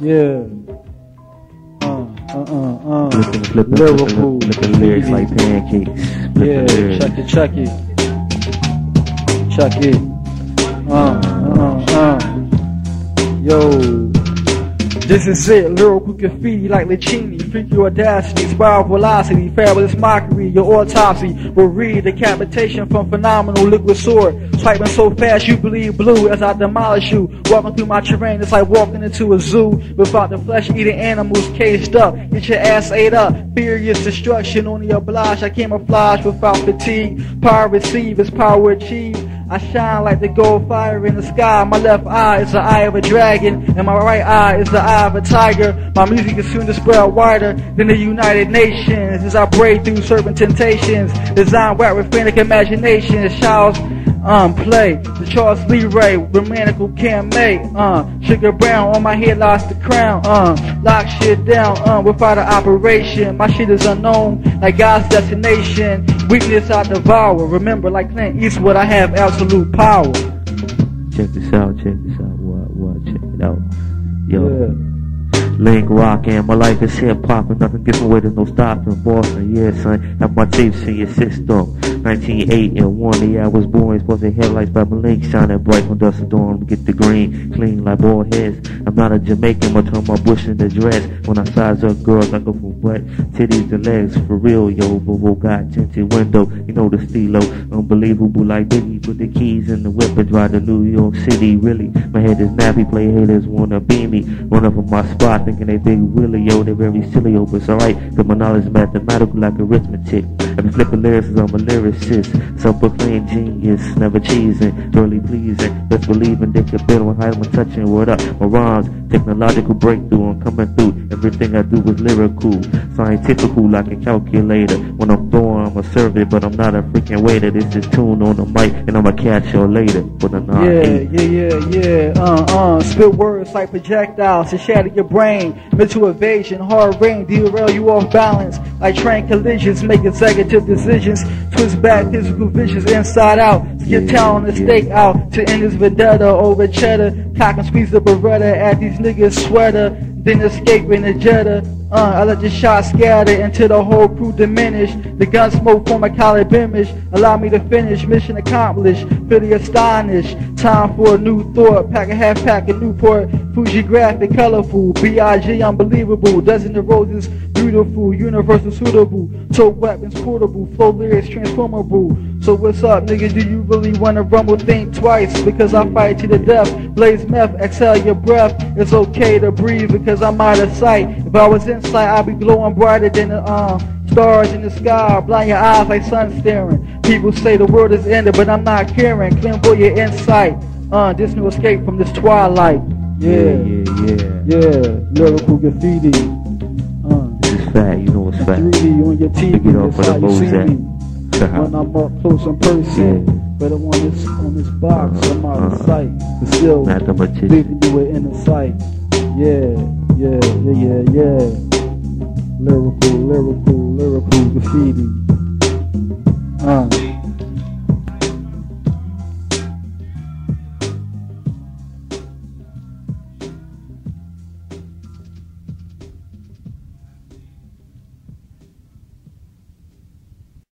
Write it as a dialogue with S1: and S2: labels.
S1: Yeah. Uh, uh, uh, uh.
S2: Flipping, flipping,
S1: Lyrical.
S2: flipping, flipping lyrics like pancakes. Flipping
S1: Yeah,
S2: lyrics.
S1: check it, check it. Check it. Uh, uh, uh. Yo. This is it, lyrical graffiti like Licini, freaky audacity, spiral velocity, fabulous mockery, your autopsy will read decapitation from phenomenal liquid sword, swiping so fast you bleed blue as I demolish you, walking through my terrain, it's like walking into a zoo. Without the flesh-eating animals caged up, get your ass ate up, furious destruction on the oblige, I camouflage without fatigue, power receive is power achieve, I shine like the gold fire in the sky. My left eye is the eye of a dragon, and my right eye is the eye of a tiger. My music is soon to spread wider than the United Nations as I break through certain temptations. Design wet with frantic imagination. Shouts, um, play the Charles Leroy, romantical Cam May, uh, Sugar Brown on my head lost the crown, uh, lock shit down, uh, without an operation. My shit is unknown, like God's destination. Weakness I devour. Remember, like Clint Eastwood, I have absolute power.
S2: Check this out, check this out. What, what, check it out. Yo.
S1: Yeah.
S2: Link rockin', my life is hip hop and nothing gets away, there's no stopping. Boston, yeah, son, have my tapes in your system. 1908 and 1, yeah, I was born, to headlights by my link, shining bright from dusk to dawn, get the green, clean like bald heads. I'm not a Jamaican, but turn my bush in the dress. When I size up girls, I go from butt, titties to legs, for real, yo, Bobo got tinted window, you know the stilo, unbelievable like Biggie, put the keys in the whip and drive to New York City, really. My head is nappy, play haters wanna be me, run up on my spot, thinking they big Willie, yo, they very silly, yo, but it's alright, cause my knowledge is mathematical like arithmetic. I be flipping lyrics as I'm a lyricist, self-proclaimed genius, never cheesing, early pleasing, best believing they could build on how I'm touching, What up, my rhymes, technological breakthrough, I'm coming through, everything I do is lyrical, scientifical like a calculator, when I'm throwing, I'm a servant, but I'm not a freaking waiter, this is tune on the mic, and I'ma catch you later, but I'm not
S1: Yeah, yeah, yeah, yeah. Uh, uh. Spit words like projectiles to shatter your brain. Mental evasion, hard rain, derail you off balance. Like train collisions, make executive decisions. Twist back physical visions inside out.
S2: Yeah,
S1: town and stake out. To end this vendetta over cheddar. Cock and squeeze the beretta at these niggas' sweater. Then escape in the Jetta. Uh, I let the shot scatter until the whole crew diminish. The gun smoke from a collard image. Allow me to finish. Mission accomplished. Pretty astonished. Time for a new thought. Pack a half pack of Newport. Fuji graphic, colorful. B.I.G. unbelievable. Dozen of roses, beautiful. Universal suitable. Tote weapons portable. Flow lyrics transformable. So what's up, nigga? Do you really wanna rumble? Think twice. Because I fight to the death. Blaze meth, exhale your breath. It's okay to breathe because I'm out of sight. If I was in sight, I'd be glowing brighter than the uh, stars in the sky. Blind your eyes like sun staring. People say the world is ended, but I'm not caring. Clean for your insight. Uh, this new escape from this twilight.
S2: yeah,
S1: Yeah,
S2: yeah, yeah.
S1: yeah. Lyrical graffiti. Uh,
S2: This is fat, you know it's fat.
S1: 3D on your TV.
S2: Up
S1: That's
S2: for the
S1: how you see
S2: Bozak.
S1: me. When I'm up close in person, but I'm on this on this box, I'm out of
S2: Uh-huh.
S1: sight. But still,
S2: Mathematician.
S1: leaving you with inner sight. Yeah, yeah, yeah, yeah, yeah. Lyrical, lyrical, lyrical graffiti. Uh.